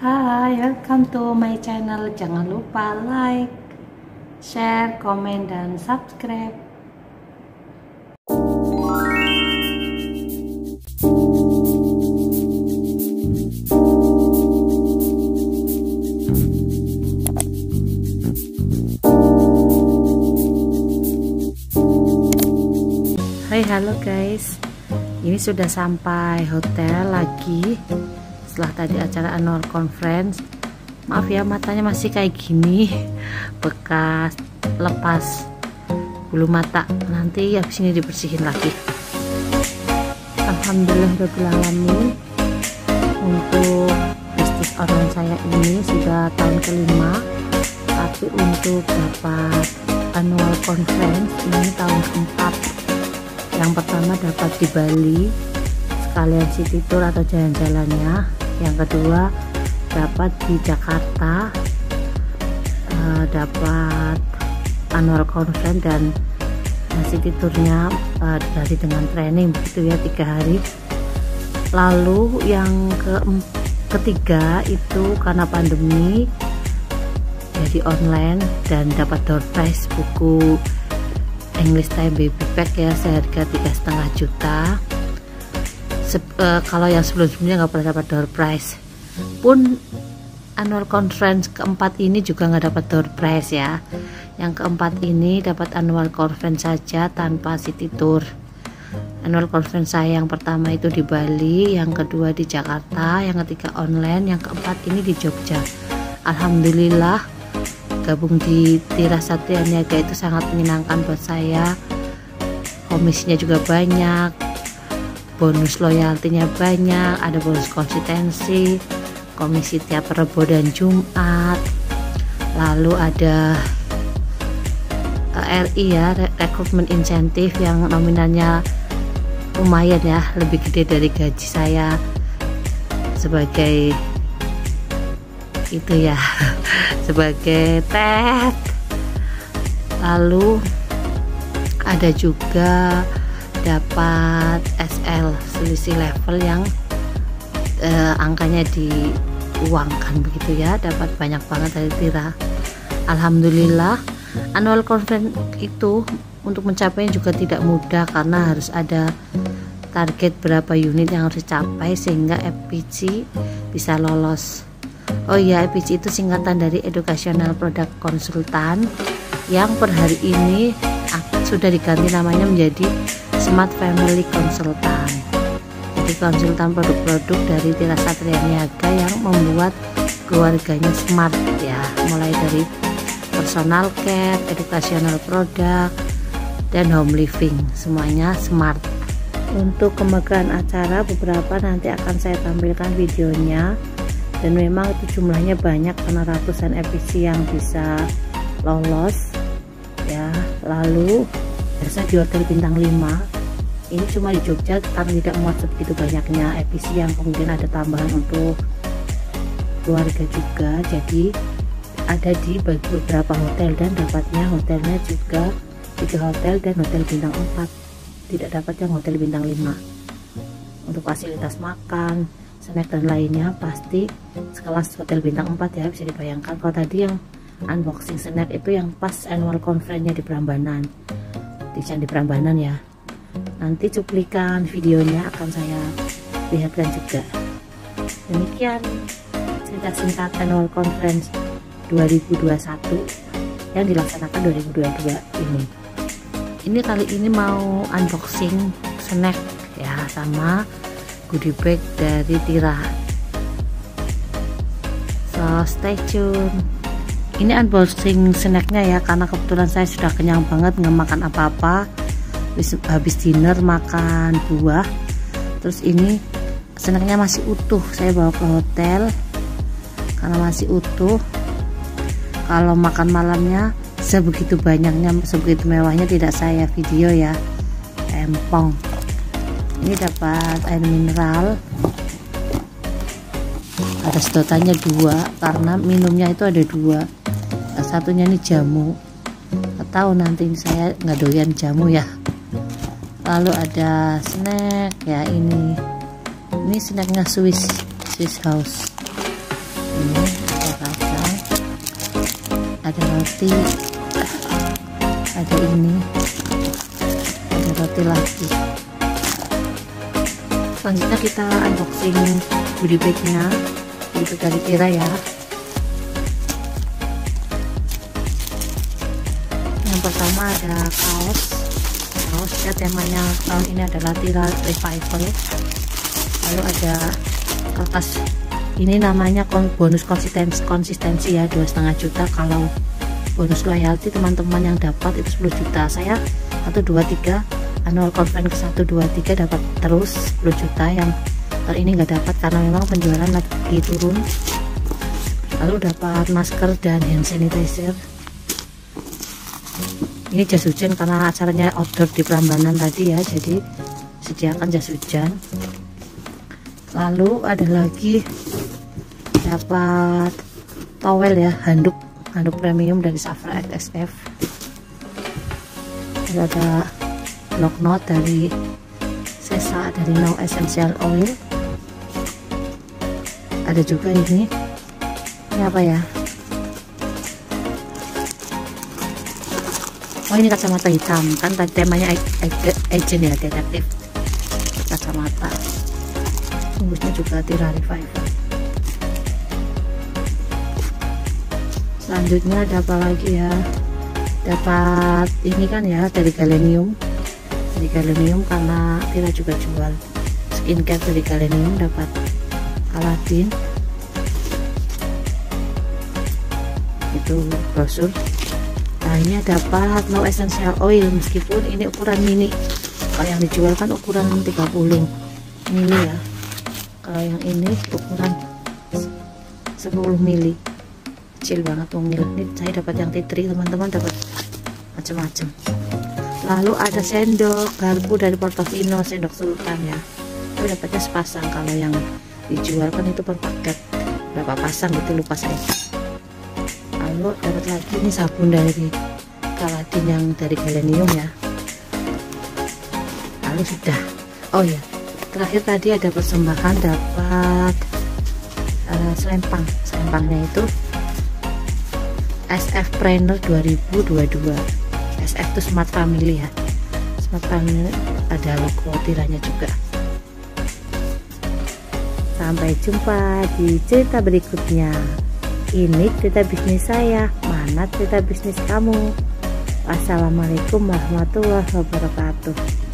Hai, welcome to my channel. Jangan lupa like, share, komen, dan subscribe. Hai, halo guys. Ini sudah sampai hotel lagi setelah tadi acara annual conference maaf ya matanya masih kayak gini. Bekas lepas bulu mata. Nanti habis ini dibersihin lagi. Alhamdulillah alamin untuk bisnis online saya ini sudah tahun kelima. Tapi untuk dapat annual conference ini tahun keempat. Yang pertama dapat di Bali sekalian city tour atau jalan-jalannya yang kedua dapat di Jakarta uh, dapat annual conference dan city tournya uh, dari dengan training begitu ya tiga hari. Lalu yang ke ketiga itu karena pandemi jadi online dan dapat door prize buku English Time Baby Pack ya seharga tiga setengah juta Uh, kalau yang sebelum-sebelumnya nggak pernah dapat door prize. Pun annual conference keempat ini juga nggak dapat door prize ya. Yang keempat ini dapat annual conference saja tanpa city tour. Annual conference saya yang pertama itu di Bali yang kedua di Jakarta yang ketiga online yang keempat ini di Jogja. Alhamdulillah gabung di Tira Satria Niaga itu sangat menyenangkan buat saya. Komisinya juga banyak bonus loyaltinya banyak ada bonus konsistensi komisi tiap Rebo dan Jumat. Lalu ada eh, RI ya rekrutmen insentif yang nominalnya lumayan ya lebih gede dari gaji saya sebagai itu ya sebagai tet lalu ada juga dapat SL selisih level yang eh, angkanya diuangkan begitu ya. Dapat banyak banget dari Tira. Alhamdulillah annual conference itu untuk mencapainya juga tidak mudah karena harus ada target berapa unit yang harus dicapai sehingga FPC bisa lolos. Oh iya FPC itu singkatan dari Educational Product Consultant yang per hari ini sudah diganti namanya menjadi Smart Family Consultant jadi konsultan produk-produk dari Tira Satria Niaga yang membuat keluarganya smart ya. Mulai dari personal care, educational product dan home living. Semuanya smart. Untuk kemegahan acara beberapa nanti akan saya tampilkan videonya. Dan memang itu jumlahnya banyak karena ratusan FPC yang bisa lolos ya. Lalu biasa di hotel bintang 5 ini cuma di Jogja karena tidak muat sebegitu banyaknya. EPC yang kemudian ada tambahan untuk keluarga juga. Jadi ada di beberapa hotel dan dapatnya hotelnya juga tiga hotel dan hotel bintang 4 tidak dapat yang hotel bintang 5 untuk fasilitas makan snack dan lainnya pasti sekelas hotel bintang 4 ya bisa dibayangkan. Kalau tadi yang unboxing snack itu yang pas annual conference-nya di Prambanan di Candi Prambanan ya. Nanti cuplikan videonya akan saya lihatkan juga. Demikian cerita singkat annual conference 2021 yang dilaksanakan 2022 ini. Ini kali ini mau unboxing snack ya sama goodie bag dari Tira. So stay tune ini unboxing snacknya ya karena kebetulan saya sudah kenyang banget nggak makan apa-apa. Habis, dinner makan buah. Terus ini senangnya masih utuh saya bawa ke hotel. Karena masih utuh. Kalau makan malamnya sebegitu banyaknya sebegitu mewahnya tidak saya video ya. Empong. Ini dapat air mineral sedotannya dua karena minumnya itu ada dua. Satunya ini jamu. Tahu nanti saya nggak doyan jamu ya. Lalu ada snack ya ini. Ini snacknya Swiss Swiss House. Ini ada kacang ada roti. Ada ini. Ada roti lagi. Selanjutnya kita unboxing goodie bagnya itu dari Kira ya. Yang pertama ada kaos. Kaos ya temanya tahun ini adalah Tira Revival. Lalu ada kertas. Ini namanya bonus konsistensi konsistensi ya dua setengah juta. Kalau bonus loyalty teman-teman yang dapat itu 10 juta. Saya 123 annual conference ke 123 dapat terus 10 juta yang tahun ini nggak dapat karena memang penjualan lagi turun. Lalu dapat masker dan hand sanitizer. Ini jas hujan karena acaranya outdoor di Prambanan tadi ya jadi sediakan jas hujan. Lalu ada lagi dapat towel ya handuk handuk premium dari Safra XSF ada block note dari Sesa dari No Essential Oil. Ada juga ini. Ini apa ya? Oh ini kacamata hitam. Kan temanya agent ya detektif. Kacamata. Bungkusnya juga Tira Revival selanjutnya ada apa lagi ya? Dapat ini kan ya dari galenium dari galenium karena kita juga jual skincare dari galenium dapat aladin itu brosur nah ini dapat no essential oil. Meskipun ini ukuran mini. Kalau yang dijual kan ukuran 30 mili ya. Kalau yang ini ukuran 10 mili. Kecil banget mungil ini saya dapat yang titri teman-teman dapat macam-macam lalu ada sendok garpu dari Portofino sendok sultan ya. Itu dapatnya sepasang kalau yang dijual. Kan itu per paket. Berapa pasang gitu lupa saya. Lalu dapat lagi ini sabun dari Kaladin yang dari Galenium ya. Lalu sudah. Oh ya terakhir tadi ada persembahan dapat uh, selempang. Selempangnya itu SF Trainer 2022 SF itu Smart Family ya. Smart Family ada logo tiranya juga. Sampai jumpa di cerita berikutnya. Ini cerita bisnis saya mana cerita bisnis kamu? Assalamualaikum warahmatullahi wabarakatuh